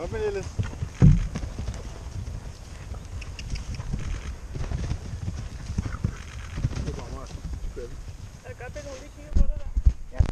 Vamos eles. Acá tengo un bicho y